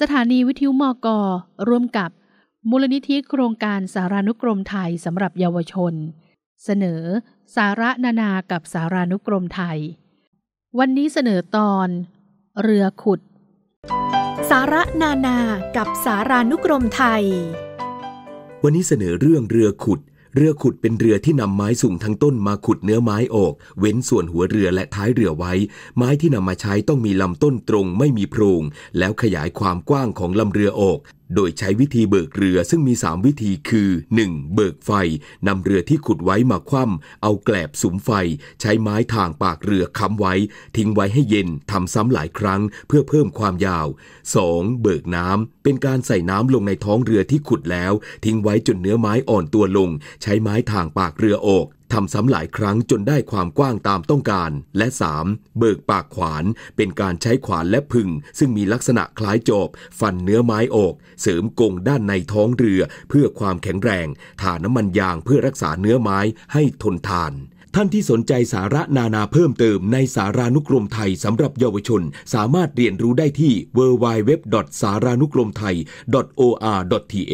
สถานีวิทยุมกร่วมกับมูลนิธิโครงการสารานุกรมไทยสำหรับเยาวชน เสนอ สาระนานากับสารานุกรมไทย วันนี้เสนอตอน เรือขุด สาระนานากับสารานุกรมไทย วันนี้เสนอเรื่องเรือขุด เรือขุดเป็นเรือที่นำไม้สูงทั้งต้นมาขุดเนื้อไม้ออก เว้นส่วนหัวเรือและท้ายเรือไว้ ไม้ที่นำมาใช้ต้องมีลำต้นตรงไม่มีโพรง แล้วขยายความกว้างของลำเรือออก โดยใช้วิธีเบิกเรือซึ่งมี 3 วิธีคือ 1. เบิกไฟนำเรือที่ขุดไว้มาคว่ำเอาแกลบสุมไฟ ใช้ไม้ทางปากเรือค้ำไว้ ทิ้งไว้ให้เย็นทำซ้ำหลายครั้งเพื่อเพิ่มความยาว 2. เบิกน้ำเป็นการใส่น้ำลงในท้องเรือที่ขุดแล้ว ทิ้งไว้จนเนื้อไม้อ่อนตัวลง ใช้ไม้ทางปากเรือออก ทำซ้ำหลายครั้งจนได้ความกว้างตามต้องการ และ 3. เบิกปากขวาน เป็นการใช้ขวานและพึงซึ่งมีลักษณะคล้ายจอบ ฟันเนื้อไม้ออก เสริมกงด้านในท้องเรือ เพื่อความแข็งแรงทาน้ำมันยางเพื่อรักษาเนื้อไม้ให้ทนทาน ท่านที่สนใจสาระนานาเพิ่มเติมในสารานุกรมไทยสำหรับเยาวชน สามารถเรียนรู้ได้ที่ www. สารานุกรมไทย .or.th